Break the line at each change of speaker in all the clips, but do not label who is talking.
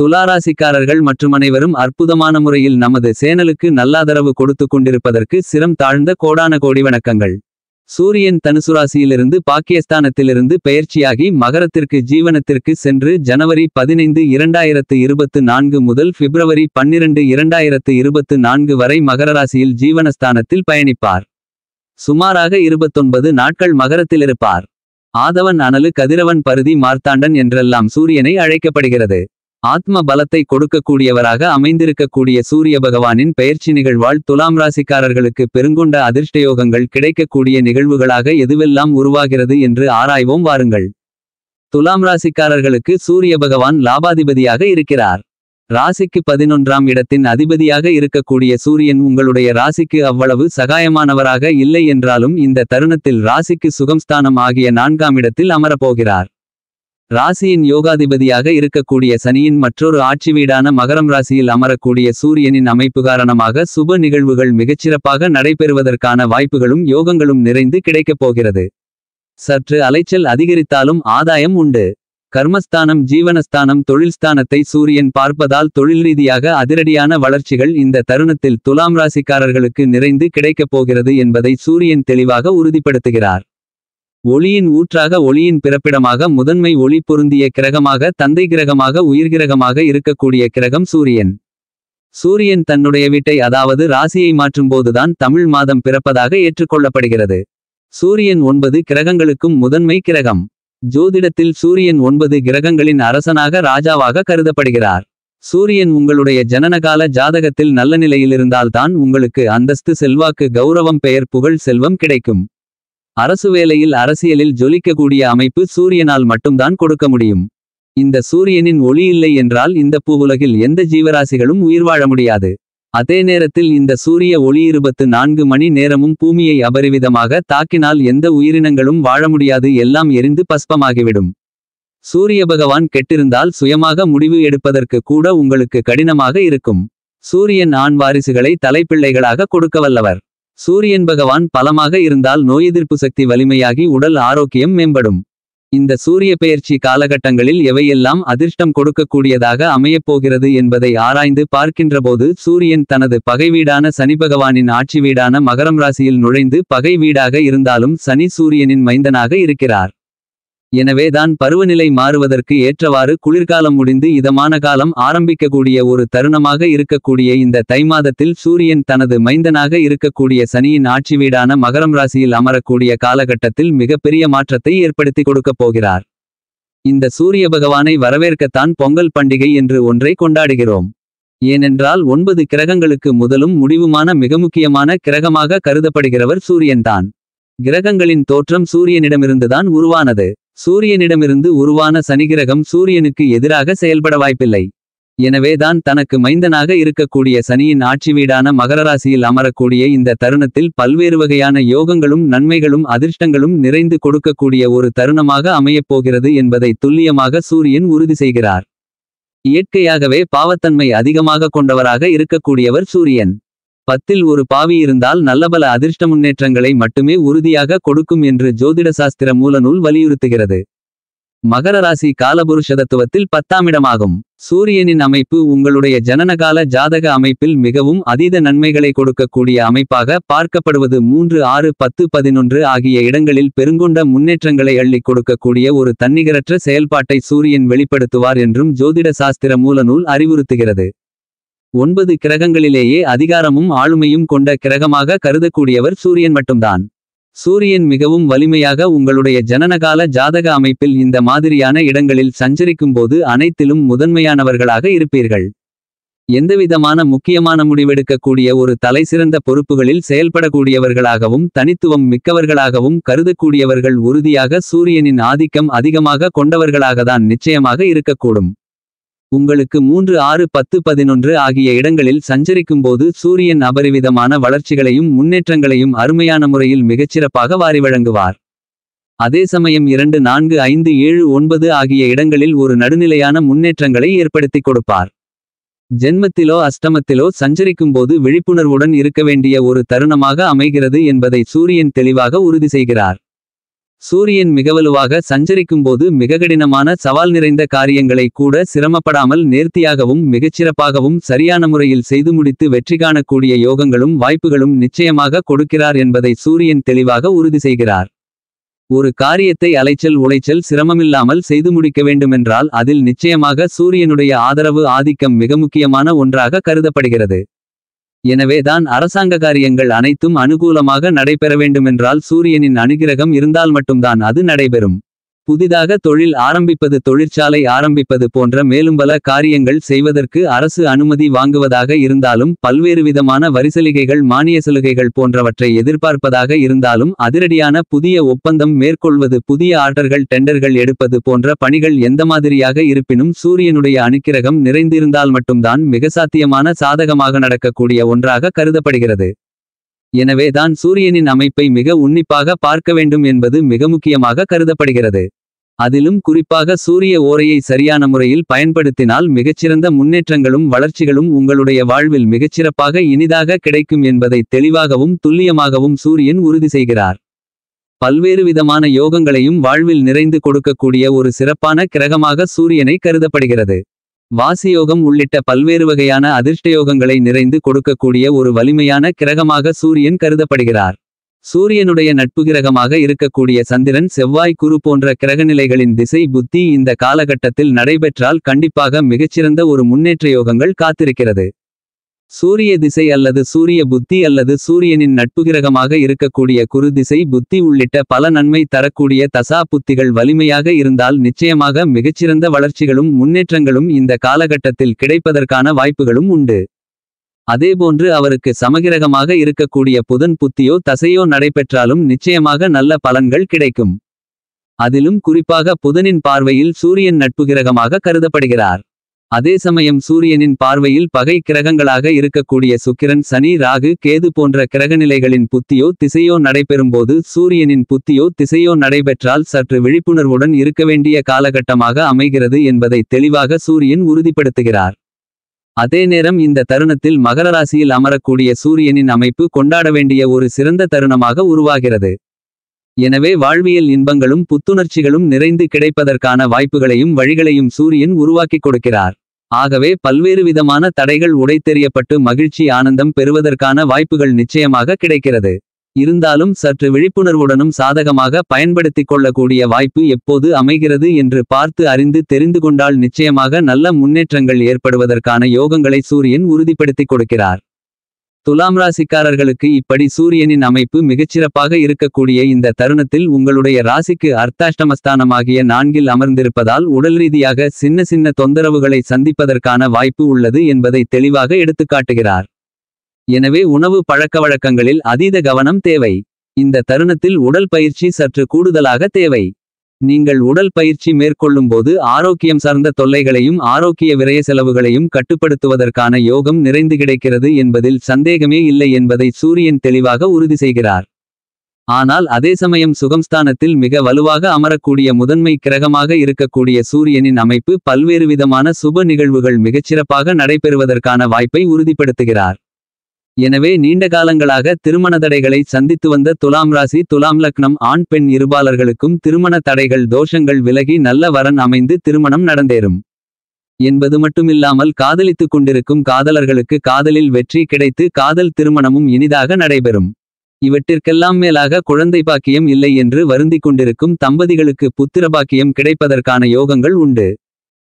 துளாராசிக்காரர்கள் மற்றும் அனைவரும் அற்புதமான முறையில் நமது சேனலுக்கு நல்லாதரவு கொடுத்து கொண்டிருப்பதற்கு சிரம் தாழ்ந்த கோடான கோடி வணக்கங்கள். சூரியன் தனுசுராசியிலிருந்து பாக்கியஸ்தானத்திலிருந்து பெயர்ச்சியாகி மகரத்திற்கு ஜீவனத்திற்கு சென்று ஜனவரி பதினைந்து இரண்டாயிரத்து இருபத்து நான்கு முதல் பிப்ரவரி பன்னிரண்டு இரண்டாயிரத்து இருபத்து நான்கு வரை மகர ராசியில் ஜீவனஸ்தானத்தில் பயணிப்பார். சுமாராக இருபத்தொன்பது நாட்கள் மகரத்தில் இருப்பார். ஆதவன் அனலு கதிரவன் பருதி மார்த்தாண்டன் என்றெல்லாம் சூரியனை அழைக்கப்படுகிறது. ஆத்ம பலத்தை கொடுக்கக்கூடியவராக அமைந்திருக்கக்கூடிய சூரிய பகவானின் பெயர்ச்சி நிகழ்வால் துலாம் ராசிக்காரர்களுக்கு பெருங்கொண்ட அதிர்ஷ்டயோகங்கள் கிடைக்கக்கூடிய நிகழ்வுகளாக எதுவெல்லாம் உருவாகிறது என்று ஆராய்வோம் வாருங்கள். துலாம் ராசிக்காரர்களுக்கு சூரிய பகவான் லாபாதிபதியாக இருக்கிறார். ராசிக்கு பதினொன்றாம் இடத்தின் அதிபதியாக இருக்கக்கூடிய சூரியன் உங்களுடைய ராசிக்கு அவ்வளவு சகாயமானவராக இல்லை என்றாலும் இந்த தருணத்தில் ராசிக்கு சுகம்ஸ்தானம் ஆகிய நான்காம் இடத்தில் அமரப்போகிறார் ராசியின் யோகாதிபதியாக இருக்கக்கூடிய சனியின் மற்றொரு ஆட்சி வீடான மகரம் ராசியில் அமரக்கூடிய சூரியனின் அமைப்பு காரணமாக சுப நிகழ்வுகள் மிகச்சிறப்பாக நடைபெறுவதற்கான வாய்ப்புகளும் யோகங்களும் நிறைந்து கிடைக்கப் போகிறது. சற்று அலைச்சல் அதிகரித்தாலும் ஆதாயம் உண்டு. கர்மஸ்தானம் ஜீவனஸ்தானம் தொழில்ஸ்தானத்தை சூரியன் பார்ப்பதால் தொழில் ரீதியாக அதிரடியான வளர்ச்சிகள் இந்த தருணத்தில் துலாம் ராசிக்காரர்களுக்கு நிறைந்து கிடைக்கப் போகிறது என்பதை சூரியன் தெளிவாக உறுதிப்படுத்துகிறார். ஒளியின் ஊற்றாக ஒளியின் பிறப்பிடமாக முதன்மை ஒளி பொருந்திய கிரகமாக தந்தை கிரகமாக உயிர்கிரகமாக இருக்கக்கூடிய கிரகம் சூரியன். சூரியன் தன்னுடைய வீட்டை அதாவது ராசியை மாற்றும்போதுதான் தமிழ் மாதம் பிறப்பதாக ஏற்றுக்கொள்ளப்படுகிறது. சூரியன் ஒன்பது கிரகங்களுக்கும் முதன்மை கிரகம். ஜோதிடத்தில் சூரியன் ஒன்பது கிரகங்களின் அரசனாக ராஜாவாக கருதப்படுகிறார். சூரியன் உங்களுடைய ஜனனகால ஜாதகத்தில் நல்ல நிலையில் இருந்தால்தான் உங்களுக்கு அந்தஸ்து செல்வாக்கு கௌரவம் பெயர் புகழ் செல்வம் கிடைக்கும். அரசு வேலையில் அரசியலில் ஜொலிக்கக்கூடிய அமைப்பு சூரியனால் மட்டும்தான் கொடுக்க முடியும். இந்த சூரியனின் ஒளி இல்லை என்றால் இந்த பூவுலகில் எந்த ஜீவராசிகளும் உயிர் வாழ முடியாது. அதே நேரத்தில் இந்த சூரிய ஒளி இருபத்து நான்கு மணி நேரமும் பூமியை அபரிவிதமாக தாக்கினால் எந்த உயிரினங்களும் வாழ முடியாது எல்லாம் எரிந்து பஸ்பமாகிவிடும். சூரிய பகவான் கெட்டிருந்தால் சுயமாக முடிவு எடுப்பதற்கு கூட உங்களுக்கு கடினமாக இருக்கும். சூரியன் ஆண் வாரிசுகளை தலைப்பிள்ளைகளாக கொடுக்க வல்லவர். சூரியன் பகவான் பலமாக இருந்தால் நோய் எதிர்ப்பு சக்தி வலிமையாகி உடல் ஆரோக்கியம் மேம்படும். இந்த சூரிய பெயர்ச்சி காலகட்டங்களில் எவையெல்லாம் அதிர்ஷ்டம் கொடுக்கக்கூடியதாக அமையப்போகிறது என்பதை ஆராய்ந்து பார்க்கின்றபோது சூரியன் தனது பகை வீடான சனி பகவானின் ஆட்சி வீடான மகரம் ராசியில் நுழைந்து பகை வீடாக இருந்தாலும் சனி சூரியனின் மைந்தனாக இருக்கிறார். எனவேதான் பருவநிலை மாறுவதற்கு ஏற்றவாறு குளிர்காலம் முடிந்து இதமான காலம் ஆரம்பிக்கக்கூடிய ஒரு தருணமாக இருக்கக்கூடிய இந்த தை மாதத்தில் சூரியன் தனது மைந்தனாக இருக்கக்கூடிய சனியின் ஆட்சி வீடான மகரம் ராசியில் அமரக்கூடிய காலகட்டத்தில் மிகப்பெரிய மாற்றத்தை ஏற்படுத்தி கொடுக்கப் போகிறார். இந்த சூரிய பகவானை வரவேற்கத்தான் பொங்கல் பண்டிகை என்று ஒன்றை கொண்டாடுகிறோம். ஏனென்றால் ஒன்பது கிரகங்களுக்கு முதலும் முடிவுமான மிக முக்கியமான கிரகமாக கருதப்படுகிறவர் சூரியன்தான். கிரகங்களின் தோற்றம் சூரியனிடமிருந்துதான் உருவானது. சூரியனிடமிருந்து உருவான சனிகிரகம் சூரியனுக்கு எதிராக செயல்பட வாய்ப்பில்லை. எனவேதான் தனக்கு மைந்தனாக இருக்கக்கூடிய சனியின் ஆட்சி வீடான மகரராசியில் அமரக்கூடிய இந்த தருணத்தில் பல்வேறு வகையான யோகங்களும் நன்மைகளும் அதிர்ஷ்டங்களும் நிறைந்து கொடுக்கக்கூடிய ஒரு தருணமாக அமையப்போகிறது என்பதை துல்லியமாக சூரியன் உறுதி செய்கிறார். இயற்கையாகவே பாவத்தன்மை அதிகமாக கொண்டவராக இருக்கக்கூடியவர் சூரியன். பத்தில் ஒரு பாவி இருந்தால் நல்லபல அதிர்ஷ்ட முன்னேற்றங்களை மட்டுமே உறுதியாக கொடுக்கும் என்று ஜோதிட சாஸ்திர மூலநூல் வலியுறுத்துகிறது. மகர ராசி காலபுருஷதத்துவத்தில் பத்தாமிடமாகும் சூரியனின் அமைப்பு உங்களுடைய ஜனனகால ஜாதக அமைப்பில் மிகவும் அதீத நன்மைகளை கொடுக்கக்கூடிய அமைப்பாக பார்க்கப்படுவது மூன்று ஆறு பத்து பதினொன்று ஆகிய இடங்களில் பெருங்கொண்ட முன்னேற்றங்களை அள்ளிக் கொடுக்கக்கூடிய ஒரு தன்னிகரற்ற செயல்பாட்டை சூரியன் வெளிப்படுத்துவார் என்றும் ஜோதிட சாஸ்திர மூலநூல் அறிவுறுத்துகிறது. ஒன்பது கிரகங்களிலேயே அதிகாரமும் ஆளுமையும் கொண்ட கிரகமாக கருதக்கூடியவர் சூரியன் மட்டும்தான். சூரியன் மிகவும் வலிமையாக உங்களுடைய ஜனனகால ஜாதக அமைப்பில் இந்த மாதிரியான இடங்களில் சஞ்சரிக்கும்போது அனைத்திலும் முதன்மையானவர்களாக இருப்பீர்கள். எந்தவிதமான முக்கியமான முடிவெடுக்கக்கூடிய ஒரு தலைசிறந்த பொறுப்புகளில் செயல்படக்கூடியவர்களாகவும் தனித்துவம் மிக்கவர்களாகவும் கருதக்கூடியவர்கள் உறுதியாக சூரியனின் ஆதிக்கம் அதிகமாக கொண்டவர்களாகத்தான் நிச்சயமாக இருக்கக்கூடும். உங்களுக்கு மூன்று ஆறு பத்து பதினொன்று ஆகிய இடங்களில் சஞ்சரிக்கும்போது சூரியன் அபரிவிதமான வளர்ச்சிகளையும் முன்னேற்றங்களையும் அருமையான முறையில் மிகச்சிறப்பாக வாரி வழங்குவார். அதே சமயம் இரண்டு நான்கு ஐந்து ஏழு ஒன்பது ஆகிய இடங்களில் ஒரு நடுநிலையான முன்னேற்றங்களை ஏற்படுத்திக் கொடுப்பார். ஜென்மத்திலோ அஷ்டமத்திலோ சஞ்சரிக்கும்போது விழிப்புணர்வுடன் இருக்க வேண்டிய ஒரு தருணமாக அமைகிறது என்பதை சூரியன் தெளிவாக உறுதி செய்கிறார். சூரியன் மிகவலுவாக சஞ்சரிக்கும்போது மிக கடினமான சவால் நிறைந்த காரியங்களை கூட சிரமப்படாமல் நேர்த்தியாகவும் மிகச்சிறப்பாகவும் சரியான முறையில் செய்து முடித்து வெற்றி காணக்கூடிய யோகங்களும் வாய்ப்புகளும் நிச்சயமாக கொடுக்கிறார் என்பதை சூரியன் தெளிவாக உறுதி செய்கிறார். ஒரு காரியத்தை அலைச்சல் உளைச்சல் சிரமமில்லாமல் செய்து முடிக்க வேண்டுமென்றால் அதில் நிச்சயமாக சூரியனுடைய ஆதரவு ஆதிக்கம் மிக முக்கியமான ஒன்றாக கருதப்படுகிறது. எனவேதான் அரசாங்க காரியங்கள் அனைத்தும் அனுகூலமாக நடைபெற வேண்டுமென்றால் சூரியனின் அனுகிரகம் இருந்தால் மட்டும்தான் அது நடைபெறும். புதிதாக தொழில் ஆரம்பிப்பது தொழிற்சாலை ஆரம்பிப்பது போன்ற மேலும் பல காரியங்கள் செய்வதற்கு அரசு அனுமதி வாங்குவதாக இருந்தாலும் பல்வேறு விதமான வரிசலுகைகள் மானிய சலுகைகள் போன்றவற்றை எதிர்பார்ப்பதாக இருந்தாலும் அதிரடியான புதிய ஒப்பந்தம் மேற்கொள்வது புதிய ஆர்டர்கள் டெண்டர்கள் எடுப்பது போன்ற பணிகள் எந்த மாதிரியாக இருப்பினும் சூரியனுடைய அனுக்கிரகம் நிறைந்திருந்தால் மட்டும்தான் மிக சாத்தியமான சாதகமாக நடக்கக்கூடிய ஒன்றாக கருதப்படுகிறது. எனவே தான் சூரியனின் அமைப்பை மிக உன்னிப்பாக பார்க்க வேண்டும் என்பது மிக முக்கியமாக கருதப்படுகிறது. அதிலும் குறிப்பாக சூரிய ஓரையை சரியான முறையில் பயன்படுத்தினால் மிகச்சிறந்த முன்னேற்றங்களும் வளர்ச்சிகளும் உங்களுடைய வாழ்வில் மிகச்சிறப்பாக இனிதாக கிடைக்கும் என்பதை தெளிவாகவும் துல்லியமாகவும் சூரியன் உறுதி செய்கிறார். பல்வேறு விதமான யோகங்களையும் வாழ்வில் நிறைந்து கொடுக்கக்கூடிய ஒரு சிறப்பான கிரகமாக சூரியனை கருதப்படுகிறது. வாசியோகம் உள்ளிட்ட பல்வேறு வகையான அதிர்ஷ்டயோகங்களை நிறைந்து கொடுக்கக்கூடிய ஒரு வலிமையான கிரகமாக சூரியன் கருதப்படுகிறார். சூரியனுடைய நட்பு கிரகமாக இருக்கக்கூடிய சந்திரன் செவ்வாய் குரு போன்ற கிரகநிலைகளின் திசை புத்தி இந்த காலகட்டத்தில் நடைபெற்றால் கண்டிப்பாக மிகச்சிறந்த ஒரு முன்னேற்ற யோகங்கள் காத்திருக்கிறது. சூரிய திசை அல்லது சூரிய புத்தி அல்லது சூரியனின் நட்பு கிரகமாக இருக்கக்கூடிய குரு திசை புத்தி உள்ளிட்ட பல நன்மை தரக்கூடிய தசா புத்திகள் வலிமையாக இருந்தால் நிச்சயமாக மிகச்சிறந்த வளர்ச்சிகளும் முன்னேற்றங்களும் இந்த காலகட்டத்தில் கிடைப்பதற்கான வாய்ப்புகளும் உண்டு. அதேபோன்று அவருக்கு சமகிரகமாக இருக்கக்கூடிய புதன் புத்தியோ தசையோ நடைபெற்றாலும் நிச்சயமாக நல்ல பலன்கள் கிடைக்கும். அதிலும் குறிப்பாக புதனின் பார்வையில் சூரியன் நட்பு கிரகமாக கருதப்படுகிறார். அதே சமயம் சூரியனின் பார்வையில் பகை கிரகங்களாக இருக்கக்கூடிய சுக்கிரன் சனி ராகு கேது போன்ற கிரகநிலைகளின் புத்தியோ திசையோ நடைபெறும்போது சூரியனின் புத்தியோ திசையோ நடைபெற்றால் சற்று விழிப்புணர்வுடன் இருக்க வேண்டிய காலகட்டமாக அமைகிறது என்பதை தெளிவாக சூரியன் உறுதிப்படுத்துகிறார். அதே நேரம் இந்த தருணத்தில் மகர ராசியில் அமரக்கூடிய சூரியனின் அமைப்பு கொண்டாட வேண்டிய ஒரு சிறந்த தருணமாக உருவாகிறது. எனவே வாழ்வியல் இன்பங்களும் புத்துணர்ச்சிகளும் நிறைந்து கிடைப்பதற்கான வாய்ப்புகளையும் வழிகளையும் சூரியன் உருவாக்கிக் கொடுக்கிறார். ஆகவே பல்வேறு விதமான தடைகள் உடைத்தெறியப்பட்டு மகிழ்ச்சி ஆனந்தம் பெறுவதற்கான வாய்ப்புகள் நிச்சயமாக கிடைக்கிறது. இருந்தாலும் சற்று விழிப்புணர்வுடனும் சாதகமாக பயன்படுத்திக் கொள்ளக்கூடிய வாய்ப்பு எப்போது அமைகிறது என்று பார்த்து அறிந்து தெரிந்து கொண்டால் நிச்சயமாக நல்ல முன்னேற்றங்கள் ஏற்படுவதற்கான யோகங்களை சூரியன் உறுதிப்படுத்திக் கொடுக்கிறார். துலாம் ராசிக்காரர்களுக்கு இப்படி சூரியனின் அமைப்பு மிகச்சிறப்பாக இருக்கக்கூடிய இந்த தருணத்தில் உங்களுடைய ராசிக்கு அர்த்தாஷ்டமஸ்தானமாகிய நான்கில் அமர்ந்திருப்பதால் உடல் ரீதியாக சின்ன சின்ன தொந்தரவுகளை சந்திப்பதற்கான வாய்ப்பு உள்ளது என்பதை தெளிவாக எடுத்துக்காட்டுகிறார். எனவே உணவு பழக்கவழக்கங்களில் அதீத கவனம் தேவை. இந்த தருணத்தில் உடல் பயிற்சி சற்று கூடுதலாக தேவை. நீங்கள் உடல் பயிற்சி மேற்கொள்ளும்போது ஆரோக்கியம் சார்ந்த தொல்லைகளையும் ஆரோக்கிய விரய செலவுகளையும் கட்டுப்படுத்துவதற்கான யோகம் நிறைந்து கிடைக்கிறது என்பதில் சந்தேகமே இல்லை என்பதை சூரியன் தெளிவாக உறுதி செய்கிறார். ஆனால் அதே சமயம் சுகம்ஸ்தானத்தில் மிக வலுவாக அமரக்கூடிய முதன்மை கிரகமாக இருக்கக்கூடிய சூரியனின் அமைப்பு பல்வேறு விதமான சுப நிகழ்வுகள் மிகச்சிறப்பாக நடைபெறுவதற்கான வாய்ப்பை உறுதிப்படுத்துகிறார். எனவே நீண்ட காலங்களாக திருமண தடைகளை சந்தித்து வந்த துலாம் ராசி துலாம் லக்னம் ஆண் பெண் இருபாலர்களுக்கும் திருமண தடைகள் தோஷங்கள் விலகி நல்ல வரன் அமைந்து திருமணம் நடந்தேறும். என்பது மட்டுமில்லாமல் காதலித்துக் கொண்டிருக்கும் காதலர்களுக்கு காதலில் வெற்றி கிடைத்து காதல் திருமணமும் இனிதாக நடைபெறும். இவற்றிற்கெல்லாம் மேலாக குழந்தை பாக்கியம் இல்லை என்று வருந்திக் கொண்டிருக்கும் தம்பதிகளுக்கு புத்திர பாக்கியம் கிடைப்பதற்கான யோகங்கள் உண்டு.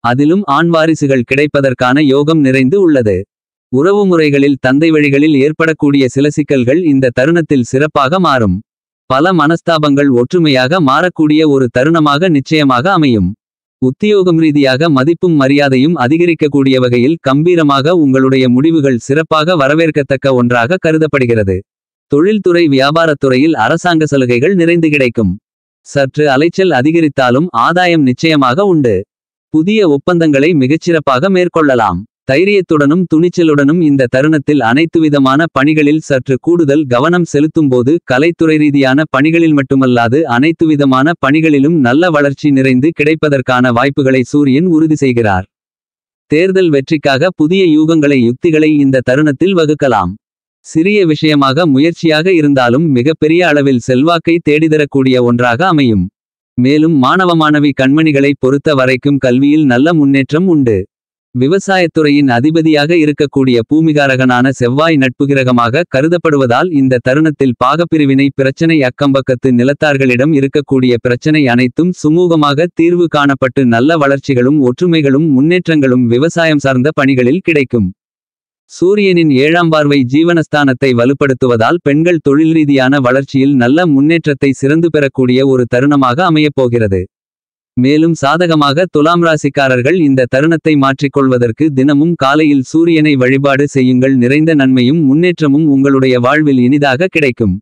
அதிலும் ஆண் வாரிசுகள் கிடைப்பதற்கான யோகம் நிறைந்து உள்ளது. உறவு முறைகளில் தந்தை வழிகளில் ஏற்படக்கூடிய சில சிக்கல்கள் இந்த தருணத்தில் சிறப்பாக மாறும். பல மனஸ்தாபங்கள் ஒற்றுமையாக மாறக்கூடிய ஒரு தருணமாக நிச்சயமாக அமையும். உத்தியோகம் ரீதியாக மதிப்பும் மரியாதையும் அதிகரிக்கக்கூடிய வகையில் கம்பீரமாக உங்களுடைய முடிவுகள் சிறப்பாக வரவேற்கத்தக்க ஒன்றாக கருதப்படுகிறது. தொழில்துறை வியாபாரத்துறையில் அரசாங்க சலுகைகள் நிறைந்து கிடைக்கும். சற்று அலைச்சல் அதிகரித்தாலும் ஆதாயம் நிச்சயமாக உண்டு. புதிய ஒப்பந்தங்களை மிகச்சிறப்பாக மேற்கொள்ளலாம். தைரியத்துடனும் துணிச்சலுடனும் இந்த தருணத்தில் அனைத்து விதமான பணிகளில் சற்று கூடுதல் கவனம் செலுத்தும்போது கலைத்துறை ரீதியான பணிகளில் மட்டுமல்லாது அனைத்து விதமான பணிகளிலும் நல்ல வளர்ச்சி நிறைந்து கிடைப்பதற்கான வாய்ப்புகளை சூரியன் உறுதி செய்கிறார். தேர்தல் வெற்றிக்காக புதிய யூகங்களை யுக்திகளை இந்த தருணத்தில் வகுக்கலாம். சிறிய விஷயமாக முயற்சியாக இருந்தாலும் மிகப்பெரிய அளவில் செல்வாக்கை தேடிதரக்கூடிய ஒன்றாக அமையும். மேலும் மாணவ மாணவி கண்மணிகளை பொறுத்த வரைக்கும் கல்வியில் நல்ல முன்னேற்றம் உண்டு. விவசாயத்துறையின் அதிபதியாக இருக்கக்கூடிய பூமிகாரகனான செவ்வாய் நட்புகிரகமாக கருதப்படுவதால் இந்த தருணத்தில் பாகப்பிரிவினை பிரச்சனை அக்கம்பக்கத்து நிலத்தார்களிடம் இருக்கக்கூடிய பிரச்சனை அனைத்தும் சுமூகமாக தீர்வு காணப்பட்டு நல்ல வளர்ச்சிகளும் ஒற்றுமைகளும் முன்னேற்றங்களும் விவசாயம் சார்ந்த பணிகளில் கிடைக்கும். சூரியனின் ஏழாம் பார்வை ஜீவனஸ்தானத்தை வலுப்படுத்துவதால் பெண்கள் தொழில் ரீதியான வளர்ச்சியில் நல்ல முன்னேற்றத்தை சிறந்து பெறக்கூடிய ஒரு தருணமாக அமையப்போகிறது மேலும் சாதகமாக துலாம் ராசிக்காரர்கள் இந்த தருணத்தை மாற்றிக்கொள்வதற்கு தினமும் காலையில் சூரியனை வழிபாடு செய்யுங்கள். நிறைந்த நன்மையும் முன்னேற்றமும் உங்களுடைய வாழ்வில் இனிதாக கிடைக்கும்.